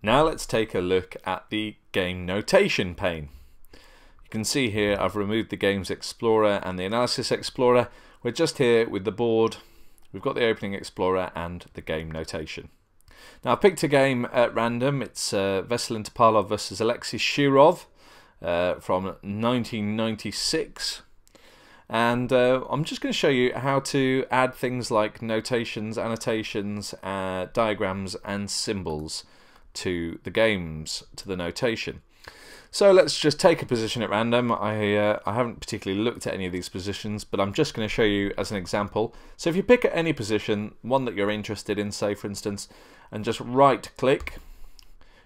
Now let's take a look at the game notation pane. You can see here I've removed the Games Explorer and the Analysis Explorer. We're just here with the board. We've got the Opening Explorer and the game notation. Now I picked a game at random. It's uh, Veselin Topalov versus Alexei Shirov uh, from 1996. And uh, I'm just going to show you how to add things like notations, annotations, uh, diagrams and symbols to the games, to the notation. So let's just take a position at random. I, uh, I haven't particularly looked at any of these positions, but I'm just going to show you as an example. So if you pick at any position, one that you're interested in, say for instance, and just right click,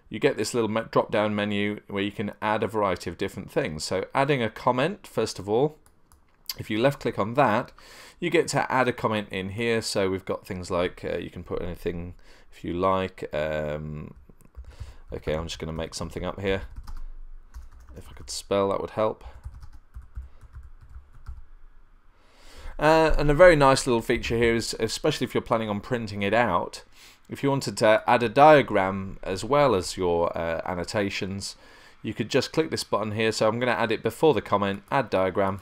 you get this little drop down menu where you can add a variety of different things. So adding a comment, first of all, if you left click on that, you get to add a comment in here. So we've got things like uh, you can put anything if you like. Um, Okay, I'm just going to make something up here. If I could spell, that would help. Uh, and a very nice little feature here is, especially if you're planning on printing it out, if you wanted to add a diagram as well as your uh, annotations, you could just click this button here. So I'm going to add it before the comment, add diagram.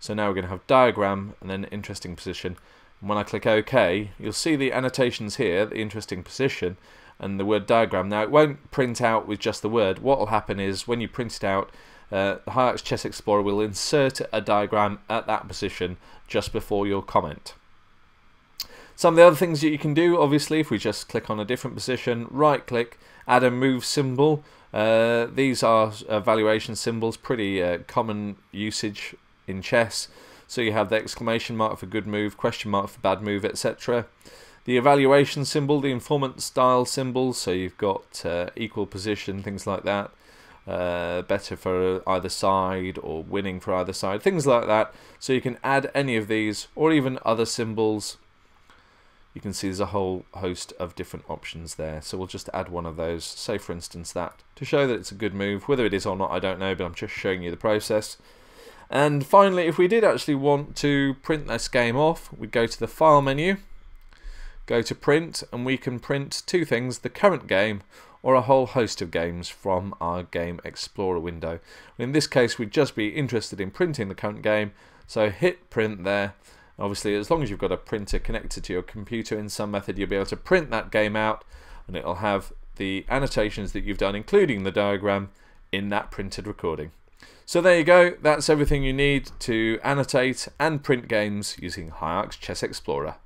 So now we're going to have diagram and then interesting position. And when I click OK, you'll see the annotations here, the interesting position, and the word diagram. Now it won't print out with just the word. What will happen is when you print it out, uh, the HIARCS Chess Explorer will insert a diagram at that position just before your comment. Some of the other things that you can do, obviously, if we just click on a different position, right click, add a move symbol. Uh, these are valuation symbols, pretty uh, common usage in chess. So you have the exclamation mark for good move, question mark for bad move, etc the evaluation symbol, the informant style symbols, so you've got uh, equal position, things like that. Uh, better for either side or winning for either side, things like that. So you can add any of these or even other symbols. You can see there's a whole host of different options there. So we'll just add one of those, say for instance that, to show that it's a good move. Whether it is or not, I don't know, but I'm just showing you the process. And finally, if we did actually want to print this game off, we'd go to the File menu go to print and we can print two things, the current game or a whole host of games from our Game Explorer window. In this case we'd just be interested in printing the current game, so hit print there. Obviously as long as you've got a printer connected to your computer in some method you'll be able to print that game out and it'll have the annotations that you've done including the diagram in that printed recording. So there you go, that's everything you need to annotate and print games using HIARCS Chess Explorer.